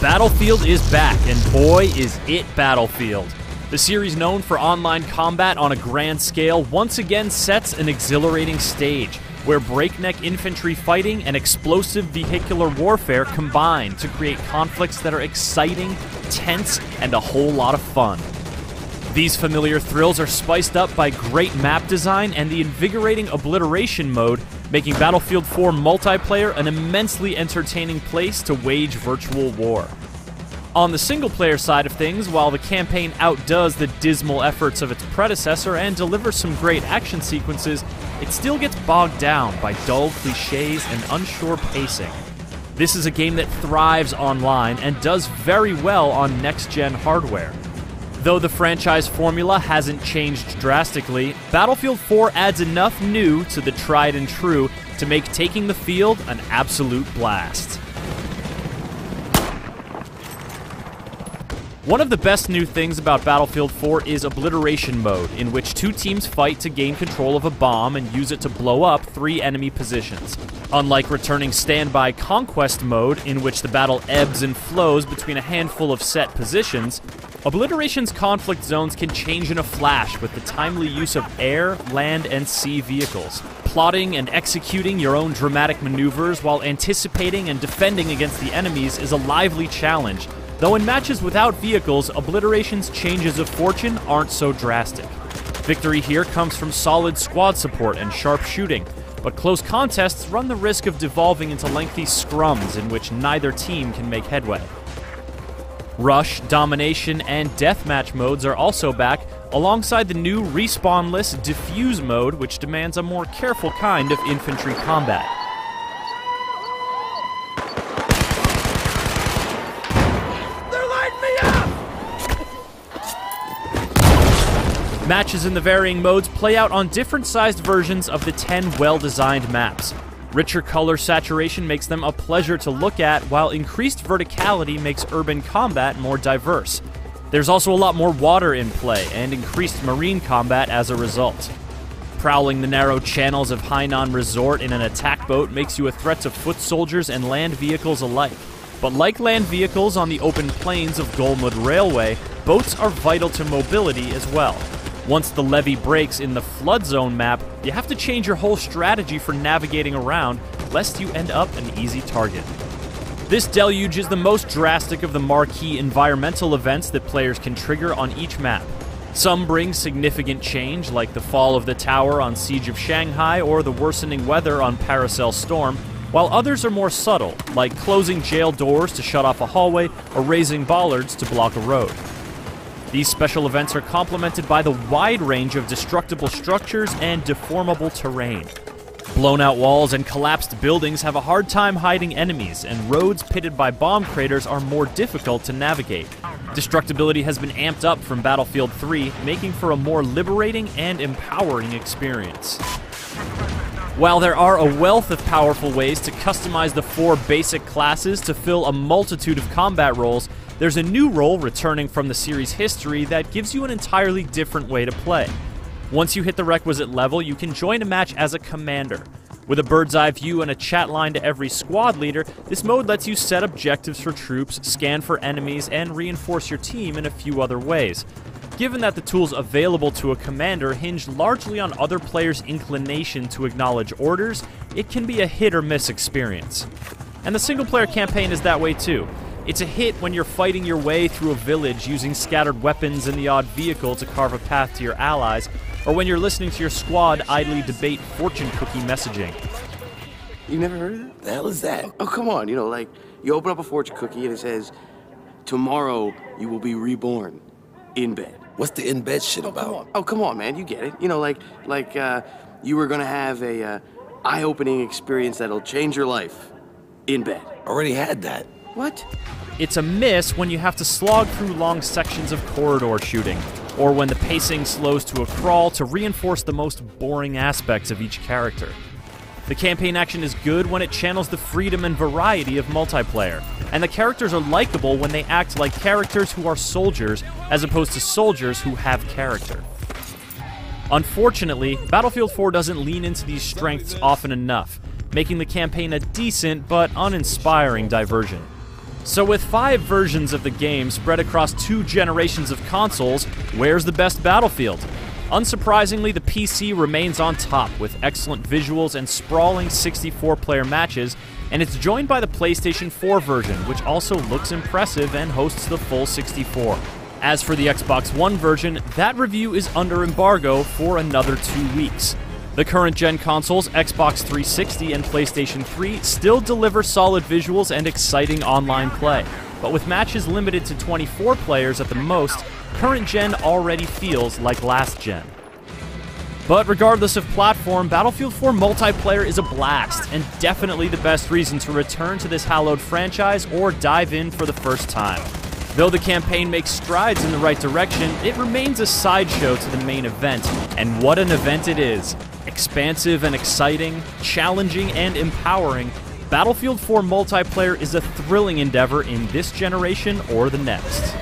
Battlefield is back, and boy, is it Battlefield. The series, known for online combat on a grand scale, once again sets an exhilarating stage where breakneck infantry fighting and explosive vehicular warfare combine to create conflicts that are exciting, tense, and a whole lot of fun. These familiar thrills are spiced up by great map design and the invigorating obliteration mode, making Battlefield 4 multiplayer an immensely entertaining place to wage virtual war. On the single player side of things, while the campaign outdoes the dismal efforts of its predecessor and delivers some great action sequences, it still gets bogged down by dull cliches and unsure pacing. This is a game that thrives online and does very well on next gen hardware. Though the franchise formula hasn't changed drastically, Battlefield 4 adds enough new to the tried and true to make taking the field an absolute blast. One of the best new things about Battlefield 4 is Obliteration Mode, in which two teams fight to gain control of a bomb and use it to blow up three enemy positions. Unlike returning Standby Conquest Mode, in which the battle ebbs and flows between a handful of set positions, Obliteration's conflict zones can change in a flash with the timely use of air, land, and sea vehicles. Plotting and executing your own dramatic maneuvers while anticipating and defending against the enemies is a lively challenge Though in matches without vehicles, Obliteration's changes of fortune aren't so drastic. Victory here comes from solid squad support and sharp shooting, but close contests run the risk of devolving into lengthy scrums in which neither team can make headway. Rush, Domination, and Deathmatch modes are also back, alongside the new respawnless Defuse mode, which demands a more careful kind of infantry combat. Matches in the varying modes play out on different sized versions of the 10 well designed maps. Richer color saturation makes them a pleasure to look at, while increased verticality makes urban combat more diverse. There's also a lot more water in play, and increased marine combat as a result. Prowling the narrow channels of Hainan Resort in an attack boat makes you a threat to foot soldiers and land vehicles alike. But like land vehicles on the open plains of Golmud Railway, boats are vital to mobility as well. Once the levee breaks in the flood zone map, you have to change your whole strategy for navigating around, lest you end up an easy target. This deluge is the most drastic of the marquee environmental events that players can trigger on each map. Some bring significant change, like the fall of the tower on Siege of Shanghai or the worsening weather on Paracel Storm, while others are more subtle, like closing jail doors to shut off a hallway or raising bollards to block a road. These special events are complemented by the wide range of destructible structures and deformable terrain. Blown out walls and collapsed buildings have a hard time hiding enemies, and roads pitted by bomb craters are more difficult to navigate. Destructibility has been amped up from Battlefield 3, making for a more liberating and empowering experience. While there are a wealth of powerful ways to customize the four basic classes to fill a multitude of combat roles, there's a new role returning from the series history that gives you an entirely different way to play. Once you hit the requisite level, you can join a match as a commander. With a bird's eye view and a chat line to every squad leader, this mode lets you set objectives for troops, scan for enemies, and reinforce your team in a few other ways. Given that the tools available to a commander hinge largely on other players' inclination to acknowledge orders, it can be a hit or miss experience. And the single player campaign is that way too. It's a hit when you're fighting your way through a village using scattered weapons and the odd vehicle to carve a path to your allies, or when you're listening to your squad idly debate fortune cookie messaging. You never heard of that? The hell is that? Oh, come on. You know, like, you open up a fortune cookie and it says, Tomorrow you will be reborn in bed. What's the in bed shit Oh, about? come on. Oh, come on, man. You get it. You know, like, like, uh, you were gonna have a, uh, eye-opening experience that'll change your life in bed. Already had that. What? It's a miss when you have to slog through long sections of corridor shooting, or when the pacing slows to a crawl to reinforce the most boring aspects of each character. The campaign action is good when it channels the freedom and variety of multiplayer, and the characters are likable when they act like characters who are soldiers as opposed to soldiers who have character. Unfortunately, Battlefield 4 doesn't lean into these strengths often enough, making the campaign a decent but uninspiring diversion. So, with five versions of the game spread across two generations of consoles, where's the best Battlefield? Unsurprisingly, the PC remains on top with excellent visuals and sprawling 64 player matches, and it's joined by the PlayStation 4 version, which also looks impressive and hosts the full 64. As for the Xbox One version, that review is under embargo for another two weeks. The current gen consoles, Xbox 360 and PlayStation 3, still deliver solid visuals and exciting online play. But with matches limited to 24 players at the most, current gen already feels like last gen. But regardless of platform, Battlefield 4 multiplayer is a blast, and definitely the best reason to return to this hallowed franchise or dive in for the first time. Though the campaign makes strides in the right direction, it remains a sideshow to the main event, and what an event it is! Expansive and exciting, challenging and empowering, Battlefield 4 multiplayer is a thrilling endeavor in this generation or the next.